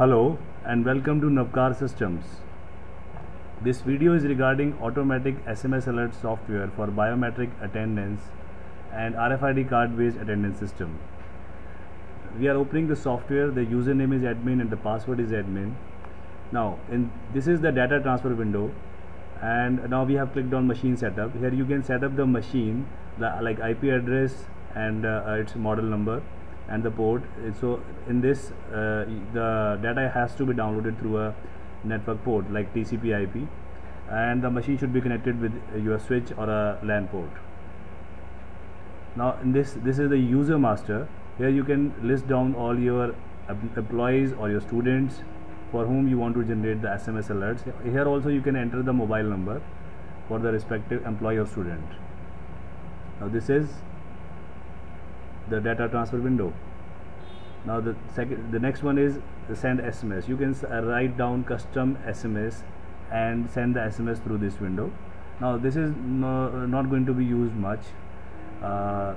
Hello and welcome to Navkar Systems. This video is regarding automatic SMS alert software for biometric attendance and RFID card based attendance system. We are opening the software, the username is admin and the password is admin. Now, in this is the data transfer window and now we have clicked on machine setup. Here you can set up the machine like IP address and uh, its model number and the port. So in this uh, the data has to be downloaded through a network port like TCP IP and the machine should be connected with your switch or a LAN port. Now in this this is the user master. Here you can list down all your employees or your students for whom you want to generate the SMS alerts. Here also you can enter the mobile number for the respective employee or student. Now this is the data transfer window. Now the second the next one is send sms you can uh, write down custom sms and send the sms through this window. Now this is no, not going to be used much. Uh,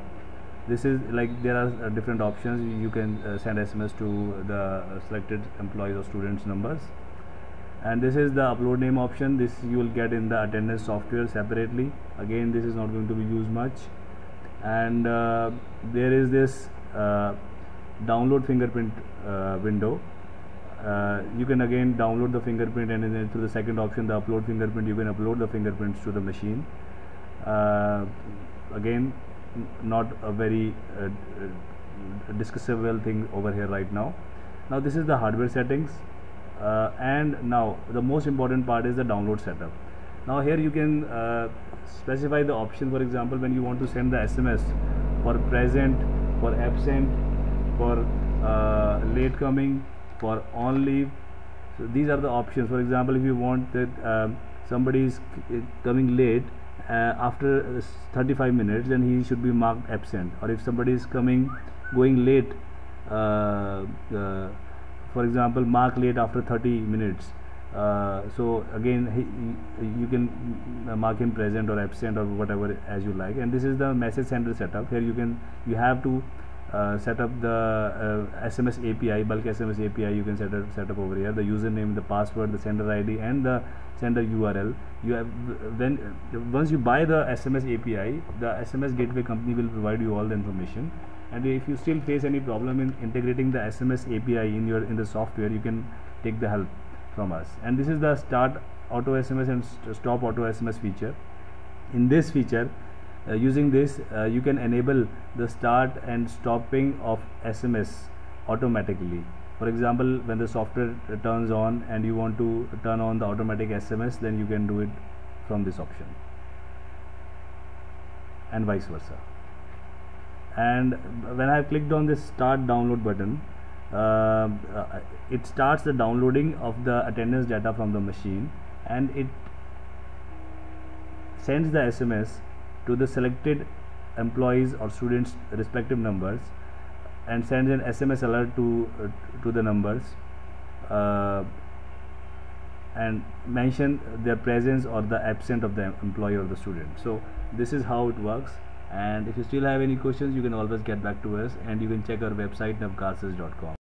this is like there are uh, different options. You can uh, send sms to the selected employees or students numbers. And this is the upload name option. This you will get in the attendance software separately. Again this is not going to be used much and uh, there is this uh, download fingerprint uh, window. Uh, you can again download the fingerprint and then through the second option the upload fingerprint you can upload the fingerprints to the machine. Uh, again not a very uh, discussable thing over here right now. Now this is the hardware settings. And now the most important part is the download setup now here you can uh, specify the option for example when you want to send the SMS for present for absent for uh, late coming for on leave. So these are the options. For example if you want that um, somebody is coming late uh, after 35 minutes then he should be marked absent. Or if somebody is coming going late uh, uh, for example mark late after 30 minutes uh, so again he, he, you can mark him present or absent or whatever as you like. And this is the message sender setup. Here you can you have to uh, set up the uh, SMS API bulk SMS API you can set up set up over here. The username the password the sender ID and the sender URL you have when once you buy the SMS API the SMS gateway company will provide you all the information. And if you still face any problem in integrating the SMS API in your in the software you can take the help from us. And this is the start auto SMS and st stop auto SMS feature. In this feature uh, using this uh, you can enable the start and stopping of SMS automatically. For example when the software turns on and you want to turn on the automatic SMS then you can do it from this option. And vice versa. And when I clicked on this start download button it starts the downloading of the attendance data from the machine and it sends the SMS to the selected employees or students respective numbers and sends an SMS alert to uh, to the numbers uh, and mention their presence or the absence of the employee or the student. So this is how it works. And if you still have any questions you can always get back to us and you can check our website navkarsys.com